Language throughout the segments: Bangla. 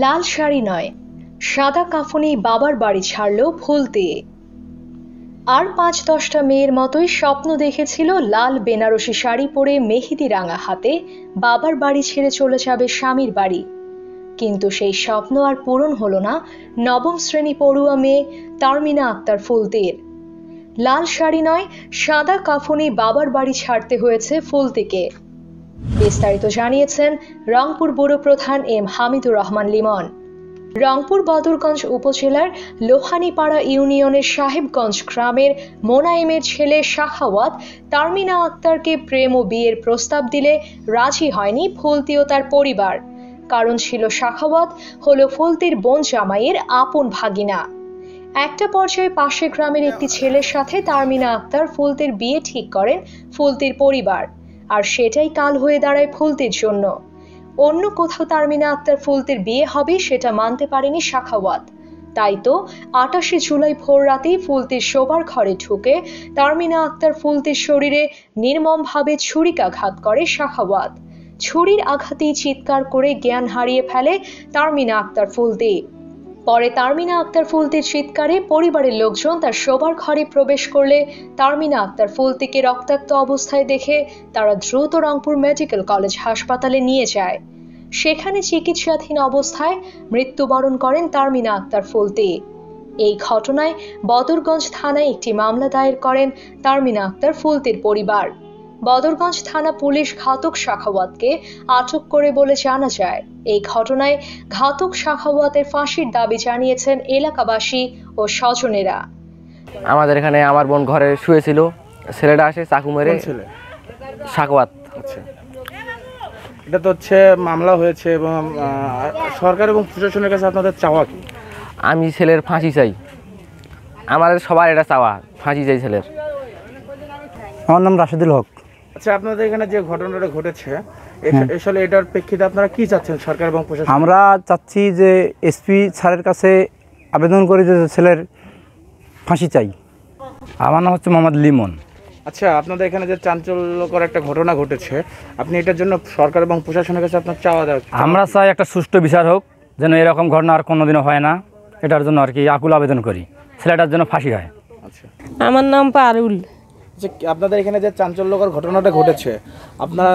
লাল শাড়ি নয়, সাদা কাফনি বাবার বাড়ি ছাড়ল দিয়ে। আর পাঁচ দশটা মেয়ের মতোই স্বপ্ন দেখেছিল লাল বেনারসি শাড়ি পরে মেহেদি রাঙা হাতে বাবার বাড়ি ছেড়ে চলে যাবে স্বামীর বাড়ি। কিন্তু সেই স্বপ্ন আর পূরণ হলো না নবম শ্রেণি পড়ুয়া মেয়ে তারমিনা আক্তার ফুলতির লাল শাড়ি নয়, সাদা কাফনি বাবার বাড়ি ছাড়তে হয়েছে ফুলতিকে বিস্তারিত জানিয়েছেন রংপুর ব্যুরো প্রধান এম হামিদুর রহমান লিমন। রংপুর বদরগঞ্জ উপজেলার লোহানীপাড়া ইউনিয়নের সাহেবগঞ্জ গ্রামের মোনায়েমের ছেলে শাখাওয়াত তারমিনা আক্তারকে প্রেম ও বিয়ের প্রস্তাব দিলে রাজি হয়নি ফুলতি ও তার পরিবার। কারণ ছিল শাখাওয়াত হলো ফুলতির বোন জামাইয়ের আপন ভাগিনা। একটা পর্যায়ে পাশে গ্রামের একটি ছেলের সাথে তারমিনা আক্তার ফুলতির বিয়ে ঠিক করেন ফুলতির পরিবার। আর সেটাই কাল হয়ে দাঁড়ায় ফুলতির জন্য। অন্য কোথাও তারমিনা আক্তার ফুলতির বিয়ে হবে সেটা মানতে পারেনি শাখাওয়াত। তাই তো আটাশে জুলাই ভোর রাতেই ফুলতির শোবার ঘরে ঢুকে তারমিনা আক্তার ফুলতির শরীরে নির্মমভাবে ছুরিকাঘাত করে শাখাওয়াত। ছুরির আঘাতেই চিৎকার করে জ্ঞান হারিয়ে ফেলে তারমিনা আক্তার ফুলতি। পরে তারমিনা আক্তার ফুলতির চিৎকারে পরিবারের লোকজন তার শোবার ঘরে প্রবেশ করলে তারমিনা আক্তার ফুলতিকে রক্তাক্ত অবস্থায় দেখে তারা দ্রুত রংপুর মেডিকেল কলেজ হাসপাতালে নিয়ে যায়। সেখানে চিকিৎসাধীন অবস্থায় মৃত্যুবরণ করেন তারমিনা আক্তার ফুলতি। এই ঘটনায় বদরগঞ্জ থানায় একটি মামলা দায়ের করেন তারমিনা আক্তার ফুলতির পরিবার। বদরগঞ্জ থানা পুলিশ ঘাতক শাখাওয়াতকে আটক করে বলে জানা যায়। এই ঘটনায় ঘাতক শাখাওয়াতের ফাঁসির দাবি জানিয়েছেন এলাকাবাসী ও স্বজনেরা। আমাদের এখানে আমার বোন ঘরে শুয়েছিল ছেলেটা আসে চাকু মেরে ছেলে? আচ্ছা। এটা তো হচ্ছে মামলা হয়েছে এবং সরকার এবং প্রশাসনের কাছে আপনাদের চাওয়া কি? আমি ছেলের ফাঁসি চাই। আমাদের সবার এটা চাওয়া ফাঁসি চাই ছেলের। আমার নাম রাশেদুল হক। আচ্ছা আপনাদের এখানে যে ঘটনাটা ঘটেছে আসলে এটার প্রেক্ষিতে আপনারা কি চাচ্ছেন সরকার এবং প্রশাসন? আমরা চাচ্ছি যে এসপি স্যারের কাছে আবেদন করি যে ছেলের ফাঁসি চাই। আমার নাম হচ্ছে মোহাম্মদ লিমন। আচ্ছা আপনাদের এখানে যে চাঞ্চল্যকর একটা ঘটনা ঘটেছে আপনি এটার জন্য সরকার এবং প্রশাসনের কাছে আপনার চাওয়া দেওয়া আমরা চাই একটা সুষ্ঠু বিচার হোক যেন এরকম ঘটনা আর কোনোদিনও হয় না। এটার জন্য আর কি আকুল আবেদন করি। ছেলেটার জন্য ফাঁসি হয়। আচ্ছা। আমার নাম পারুল। যে আপনাদের এখানে যে চাঞ্চল্যকর ঘটনাটা ঘটেছে, আপনারা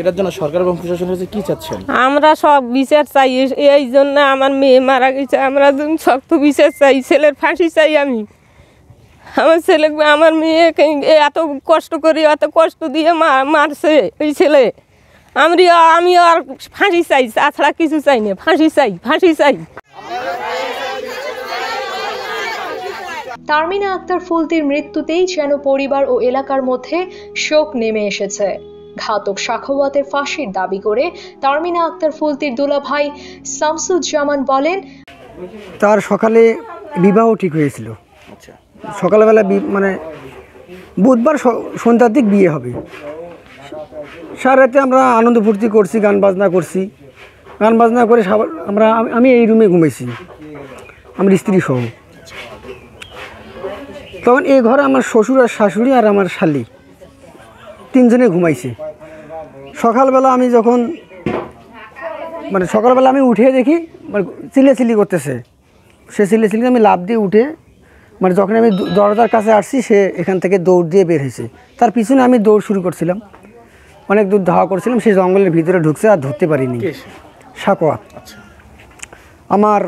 এটার জন্য সরকার এবং প্রশাসনের কাছে কি চাচ্ছেন? আমরা সব বিচার চাই, এই জন্য আমার মেয়ে মারা গেছে। আমরা শক্ত বিচার চাই, ছেলের ফাঁসি চাই আমি। আমার ছেলে, আমার মেয়েকে এত কষ্ট করি, এত কষ্ট দিয়ে মারছে ওই ছেলে। আমি আমি আর ফাঁসি চাই, তাছাড়া কিছু চাই না। ফাঁসি চাই ফাঁসি চাই। তারমিনা আক্তার ফুলতির মৃত্যুতেই যেন পরিবার ও এলাকার মধ্যে শোক নেমে এসেছে। ঘাতক শাখাওয়াতের ফাঁসির দাবি করে তারমিনা আক্তার ফুলতির দুলাভাই শামসুজ্জামান বলেন তার সকালে বিবাহ ঠিক হয়েছিল। আচ্ছা। সকালবেলা বি- মানে বুধবার সন্ধ্যার দিক বিয়ে হবে। সারা রাতে আমরা আনন্দ ফুর্তি করছি গান বাজনা করছি। গান বাজনা করে আমরা আমি- আমি এই রুমে ঘুমেছি আমার স্ত্রী সহ। তখন এই ঘরে আমার শ্বশুর আর শাশুড়ি আর আমার শালি। তিনজনে ঘুমাইছে। সকালবেলা আমি যখন মানে সকালবেলা আমি উঠে দেখি মানে চিল্লাচিল্লি করতেছে। সে চিল্লাচিল্লি আমি লাভ দিয়ে উঠে মানে যখন আমি দরজার কাছে আসছি সে এখান থেকে দৌড় দিয়ে বের হয়েছে। তার পিছনে আমি দৌড় শুরু করছিলাম। অনেক দূর ধাওয়া করছিলাম সে জঙ্গলের ভিতরে ঢুকছে আর ধরতে পারিনি। সাকোয়া। আচ্ছা। আমার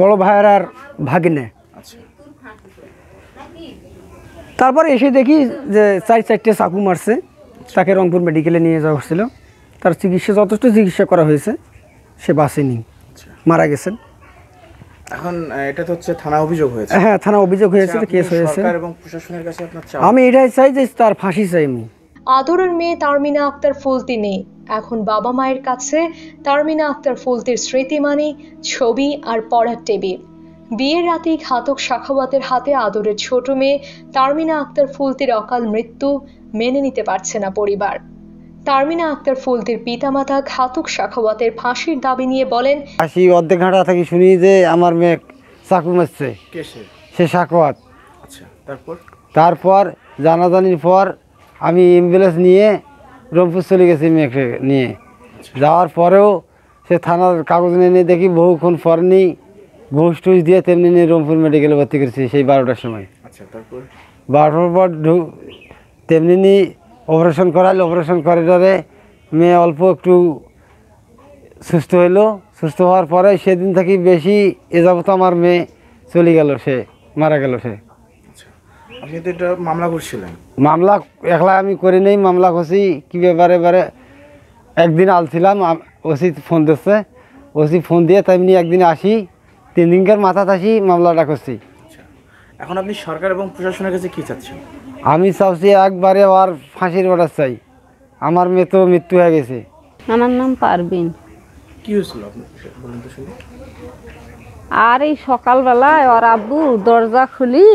বড় ভাইয়ের আর ভাগিনে। তারপরে এসে দেখি যে চার চারটে চাকু মারছে। তাকে রংপুর মেডিকেলে নিয়ে যাওয়া হচ্ছিল। তার চিকিৎসা যথেষ্ট চিকিৎসা করা হয়েছে। সে বাঁচেনি মারা গেছেন। এখন এটা তো হচ্ছে থানা অভিযোগ হয়েছে। হ্যাঁ থানা অভিযোগ হয়েছে কেস হয়েছে। সরকার এবং প্রশাসনের কাছে আপনার চাওয়া। আমি এটাই চাই যে তার ফাঁসি চাই আমি। আদরের মেয়ে তারমিনা আক্তার ফুলতি নেই। এখন বাবা মায়ের কাছে তারমিনা আক্তার ফুলতির স্মৃতি মানে ছবি আর পড়ার টেবিল। বিয়ের রাতেই ঘাতক শাখাওয়াতের হাতে আদরের ছোট মেয়ে তারমিনা আক্তার ফুলতির অকাল মৃত্যু মেনে নিতে পারছে না পরিবার। তারমিনা আক্তার ফুলতির পিতামাতা ঘাতক শাখাওয়াতের ফাঁসির দাবি নিয়ে বলেন আসি অর্ধেক ঘাটা থাকি শুনি যে আমার মেয়ে চাকু মারছে। সে? সে সাকোয়াত আচ্ছা তারপর? তারপর জানাজানির পর আমি অ্যাম্বুলেন্স নিয়ে রংপুর চলে গেছি মেয়েকে নিয়ে। যাওয়ার পরেও সে থানার কাগজ নিয়ে দেখি বহুক্ষণ পরেনি ঘুষ টুস দিয়ে তেমনি নিয়ে রংপুর মেডিকেলে ভর্তি করেছি সেই বারোটার সময়। আচ্ছা তারপর? বারোটার পর তেমনি নি অপারেশন করাইল অপারেশন করিডরে মেয়ে অল্প একটু সুস্থ হইল। সুস্থ হওয়ার পরে সেদিন থেকে বেশি এ যাবত আমার মেয়ে চলে গেল সে মারা গেল সে। আপনি তো এটা মামলা করছিলেন। মামলা একলা আমি করি নেই মামলা করছি কি ব্যাপারে এবারে একদিন আলছিলাম ওসি ফোন দিচ্ছে। ওসি ফোন দিয়ে তেমনি একদিন আসি তিন দিনকার মাথা আসি মামলাটা করছি। এখন আপনি সরকার এবং প্রশাসনের কাছে কি চাচ্ছেন? আমি চাচ্ছি একবারে আর ফাঁসির অর্ডার চাই। আমার মেয়ে তো মৃত্যু হয়ে গেছে। আমার নাম পারবিন। কি হয়েছিল আপনি বলুন তো শুনি। আর এই সকালবেলায় ওর আব্বু দরজা খুলি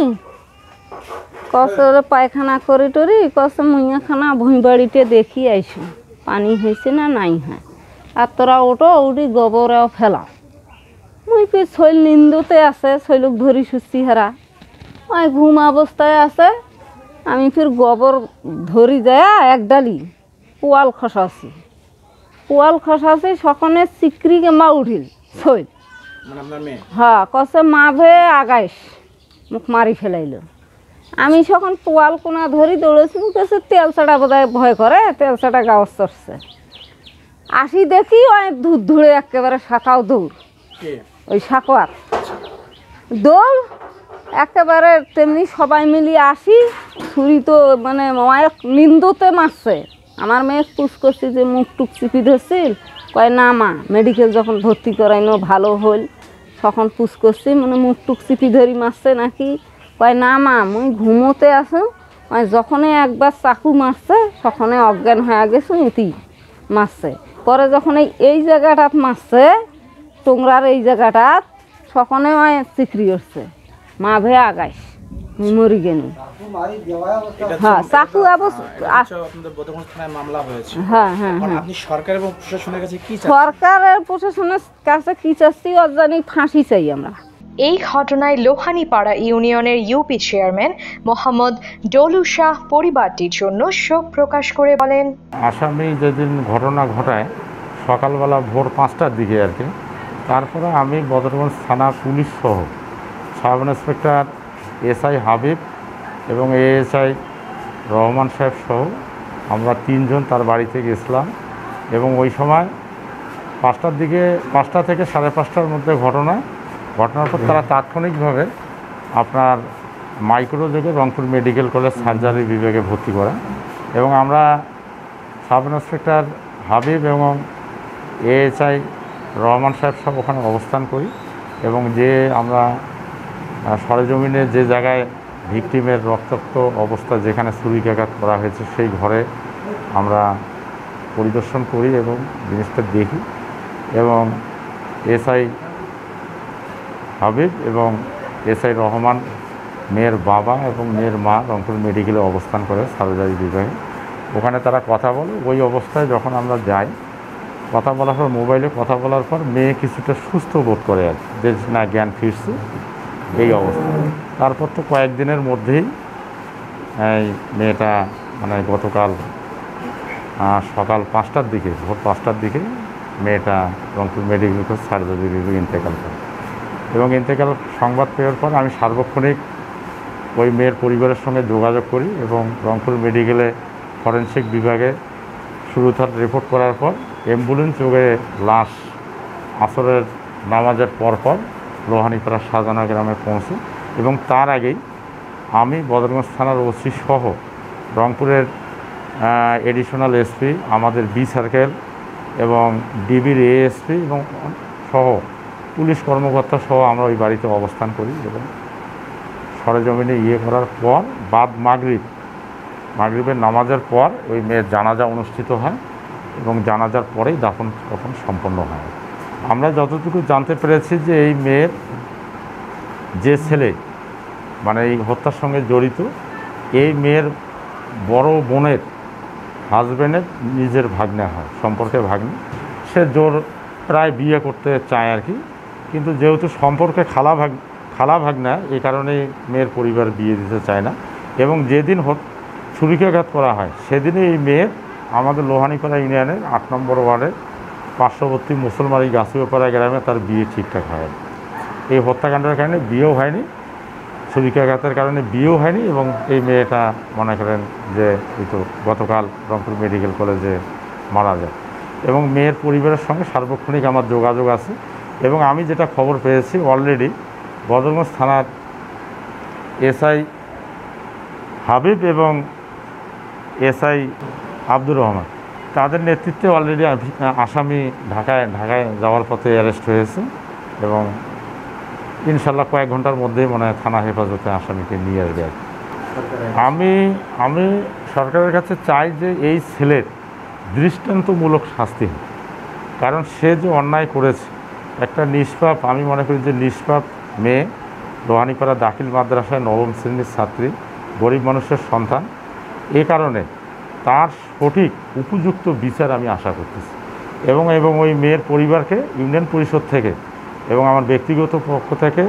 কষ্ট পায়খানা করি টরি কষ্ট মুইয়াখানা ভুঁই বাড়িতে দেখি আইসু। পানি হয়েছে না নাই হয়? আর তোরা ওটো উঠি গোবরেও ফেলা পে শৈল নিন্দুতে আছে শৈলক ধরি সুস্থি হারা। ওই ঘুম অবস্থায় আছে আমি ফির গোবর ধরি যায় এক ডালি পোয়াল খসাছি। পোয়াল খসাছি সখনে চিকরি কেমা উঠিল শৈল। মানে হ্যাঁ কসে মা ভয়ে আগাইস মুখ মারি ফেলাইল। আমি যখন পোয়াল কোনা ধরি দৌড়েছি মুখ কাছে তেল ছাড়া বোধহয় ভয় করে তেল ছাড়া গাওয়াজ চড়ছে। আসি দেখি ওই ধূর ধুড়ে একেবারে শাখাও দৌড়। ওই শাকোয়ার দৌড় একেবারে তেমনি সবাই মিলিয়ে আসি, ছুরি তো মানে মায়ের নিন্দতে মারছে। আমার মেয়ে পুষ করছি যে মুখ টুক চিপি ধরছিল। কয়, না মা মেডিকেল যখন ভর্তি করাইনো ভালো হল তখন পুষ করছি মানে মুখ টুক চিপি ধরি মারছে নাকি? কয়, না মা, মুই ঘুমোতে আসো ওই যখনই একবার চাকু মারছে, তখনই অজ্ঞান হয়ে গেছো ইতি মারছে। পরে যখন এই জায়গাটাত মারছে তোমরার এই জায়গাটাত সখনে ওই চিকরি উঠছে মা ভয়ে আগাইস মরি গেনি হ্যাঁ চাকু আচ্ছা আপনাদের বোধগঞ্জ থানায় মামলা হয়েছে। হ্যাঁ হ্যাঁ হ্যাঁ। আপনি সরকার এবং প্রশাসনের কাছে কি চাচ্ছেন? সরকারের প্রশাসনের কাছে কি চাচ্ছি অজানি ফাঁসি চাই আমরা। এই ঘটনায় লোহানীপাড়া ইউনিয়নের ইউপি চেয়ারম্যান মোহাম্মদ ডলু শাহ পরিবারটির জন্য শোক প্রকাশ করে বলেন আসামি যেদিন ঘটনা ঘটায় সকালবেলা ভোর পাঁচটার দিকে আর কি তারপরে আমি বদরগঞ্জ থানা পুলিশ সহ সাব ইন্সপেক্টর এসআই হাবিব এবং এএসআই রহমান সাহেব সহ আমরা তিনজন তার বাড়িতে গেছিলাম এবং ওই সময় পাঁচটার দিকে, পাঁচটা থেকে সাড়ে পাঁচটার মধ্যে ঘটনা। ঘটনার পর তারা তাৎক্ষণিকভাবে আপনার মাইক্রোযোগে রংপুর মেডিকেল কলেজ সার্জারি বিভাগে ভর্তি করা এবং আমরা সাব ইন্সপেক্টর হাবিব এবং এএসআই রহমান সাহেব সব ওখানে অবস্থান করি এবং যে আমরা সরেজমিনে যে জায়গায় ভিকটিমের রক্তাক্ত অবস্থা যেখানে ছুরিকাঘাত করা হয়েছে, সেই ঘরে আমরা পরিদর্শন করি এবং জিনিসটা দেখি এবং এসআই হাবিব এবং এসআই রহমান মেয়ের বাবা এবং মেয়ের মা রংপুর মেডিকেলে অবস্থান করে সার্জারি বিভাগে ওখানে তারা কথা বলে, ওই অবস্থায় যখন আমরা যাই কথা বলার পর মোবাইলে কথা বলার পর মেয়ে কিছুটা সুস্থ বোধ করে আর যে না জ্ঞান ফিরছে, এই অবস্থা। তারপর তো কয়েকদিনের মধ্যেই, এই মেয়েটা মানে গতকাল সকাল পাঁচটার দিকে, ভোর পাঁচটার দিকে মেয়েটা রংপুর মেডিকেল কলেজ সার্জারি ইন্তেকাল করে। এবং ইন্তেকাল সংবাদ পাওয়ার পর আমি সার্বক্ষণিক ওই মেয়ের পরিবারের সঙ্গে যোগাযোগ করি এবং রংপুর মেডিকেলে ফরেনসিক বিভাগে শুরু তার রিপোর্ট করার পর অ্যাম্বুলেন্স যোগে লাশ, আসরের নামাজের পরপর লোহানীপাড়া সাজানা গ্রামে পৌঁছে এবং তার আগেই আমি বদরগঞ্জ থানার ওসি সহ রংপুরের এডিশনাল এসপি আমাদের বি সার্কেল এবং ডিবির এএসপি এবং সহ পুলিশ কর্মকর্তা সহ আমরা ওই বাড়িতে অবস্থান করি এবং সরেজমিনে ইয়ে করার পর বাদ মাগরিব, মাগরিবের নামাজের পর ওই মেয়ের জানাজা অনুষ্ঠিত হয়। এবং জানাজার পরেই দাফন কাফন সম্পন্ন হয়। আমরা যতটুকু জানতে পেরেছি যে এই মেয়ের যে ছেলে মানে এই হত্যার সঙ্গে জড়িত, এই মেয়ের বড় বোনের হাজব্যান্ডের নিজের ভাগ্নে হয় সম্পর্কে ভাগ্নে। সে জোর প্রায় বিয়ে করতে চায় আর কি, কিন্তু যেহেতু সম্পর্কে খালা ভাগ, খালা ভাগনা, এই কারণে মেয়ের পরিবার বিয়ে দিতে চায় না। এবং যেদিন ছুরিকাঘাত করা হয় সেদিনে এই মেয়ের আমাদের লোহানীপাড়া ইউনিয়নের আট নম্বর ওয়ার্ডের পার্শ্ববর্তী মুসলমারি গাছুয়াপাড়া গ্রামে তার বিয়ে ঠিকঠাক হয়নি। এই হত্যাকাণ্ডের কারণে বিয়েও হয়নি। ছুরিকাঘাতের কারণে বিয়েও হয়নি এবং এই মেয়েটা মনে করেন যে এই তো গতকাল রংপুর মেডিকেল কলেজে মারা যায়। এবং মেয়ের পরিবারের সঙ্গে সার্বক্ষণিক আমার যোগাযোগ আছে এবং আমি যেটা খবর পেয়েছি অলরেডি বদরগঞ্জ থানার এসআই হাবিব এবং এসআই আব্দুর রহমান তাদের নেতৃত্বে অলরেডি আসামি ঢাকায় ঢাকায় যাওয়ার পথে অ্যারেস্ট হয়েছে এবং ইনশাল্লাহ কয়েক ঘণ্টার মধ্যেই মনে হয় থানা হেফাজতে আসামিকে নিয়ে আসবে আমি আমি সরকারের কাছে চাই যে এই ছেলের দৃষ্টান্তমূলক শাস্তি। কারণ সে যে অন্যায় করেছে, একটা নিষ্পাপ, আমি মনে করি যে নিষ্পাপ মেয়ে, রোহানিপাড়া দাখিল মাদ্রাসায় নবম শ্রেণির ছাত্রী, গরিব মানুষের সন্তান, এ কারণে তার সঠিক উপযুক্ত বিচার আমি আশা করতেছি। এবং এবং ওই মেয়ের পরিবারকে, ইউনিয়ন পরিষদ থেকে এবং আমার ব্যক্তিগত পক্ষ থেকে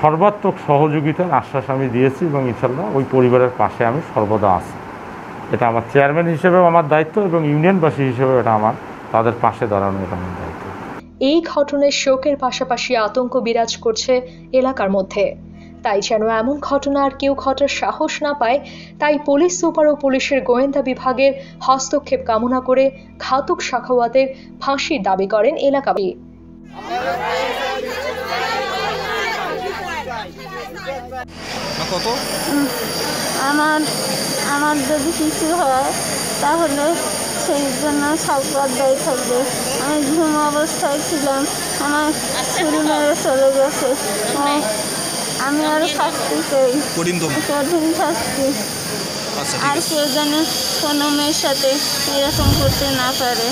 সর্বাত্মক সহযোগিতার আশ্বাস আমি দিয়েছি এবং ইনশাল্লাহ ওই পরিবারের পাশে আমি সর্বদা আছি। এটা আমার চেয়ারম্যান হিসেবেও আমার দায়িত্ব এবং ইউনিয়নবাসী হিসেবেও এটা আমার, তাদের পাশে দাঁড়ানো এটা আমার দায়িত্ব। এই ঘটনায় শোকের পাশাপাশি আতঙ্ক বিরাজ করছে এলাকার মধ্যে। তাই যেন এমন ঘটনা আর কেউ ঘটার সাহস না পায় তাই পুলিশ সুপার ও পুলিশের গোয়েন্দা বিভাগের হস্তক্ষেপ কামনা করে ঘাতক শাখাওয়াতের ফাঁসির দাবি করেন এলাকাবাসী। আমার আমার যদি কিছু হয় তাহলে সেই জন্য সরকার দায়ী থাকবে। আমি ঘুম অবস্থায় ছিলাম আমার মেরে চলে গেছে। ও, আমি আর শাস্তি চাই কঠিন শাস্তি। আর কেউ যেন কোনো মেয়ের সাথে এরকম করতে না পারে।